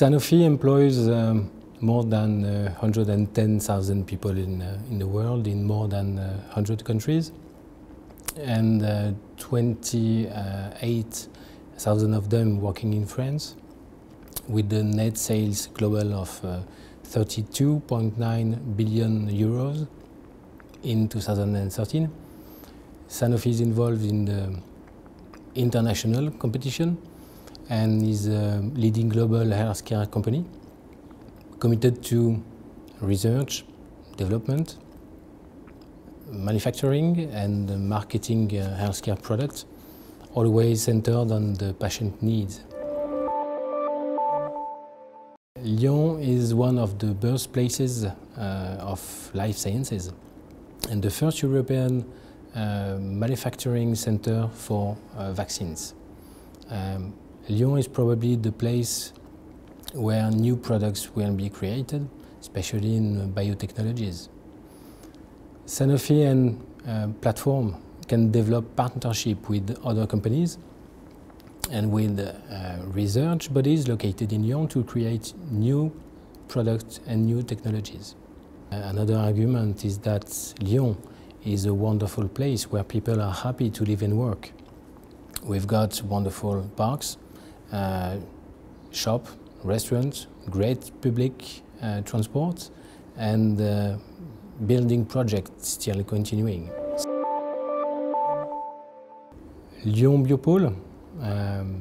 Sanofi employs um, more than uh, 110,000 people in, uh, in the world in more than uh, 100 countries and uh, 28,000 of them working in France with the net sales global of uh, 32.9 billion euros in 2013. Sanofi is involved in the international competition and is a leading global healthcare company committed to research, development, manufacturing and marketing uh, healthcare products, always centered on the patient needs. Lyon is one of the birthplaces uh, of life sciences and the first European manufacturing center for uh, vaccines. Um, Lyon is probably the place where new products will be created, especially in biotechnologies. Sanofi and uh, Platform can develop partnership with other companies and with uh, research bodies located in Lyon to create new products and new technologies. Uh, another argument is that Lyon is a wonderful place where people are happy to live and work. We've got wonderful parks, uh, shop, restaurants, great public uh, transport, and uh, building projects still continuing. Lyon Biopole, um,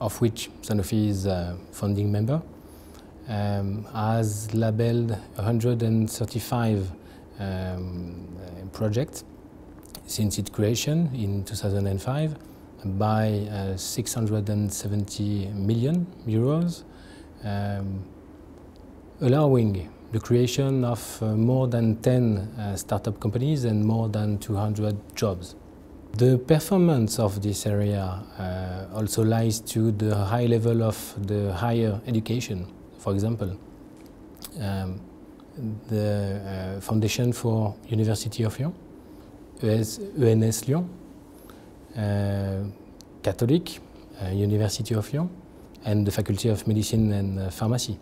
of which Sanofi is a founding member, um, has labeled 135 um, projects since its creation in 2005 by uh, 670 million euros, um, allowing the creation of uh, more than 10 uh, startup companies and more than 200 jobs. The performance of this area uh, also lies to the high level of the higher education. For example, um, the uh, Foundation for University of Lyon, ENS Lyon, uh, Catholic, uh, University of Lyon, and the Faculty of Medicine and Pharmacy.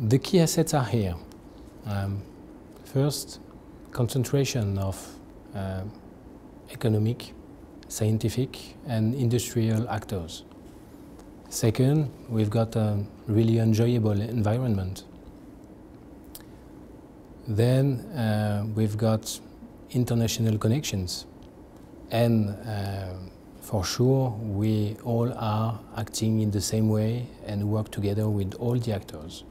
The key assets are here. Um, first, concentration of uh, economic, scientific and industrial actors. Second, we've got a really enjoyable environment. Then uh, we've got international connections and uh, for sure we all are acting in the same way and work together with all the actors.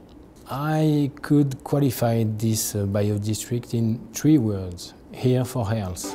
I could qualify this uh, biodistrict in three words, here for health.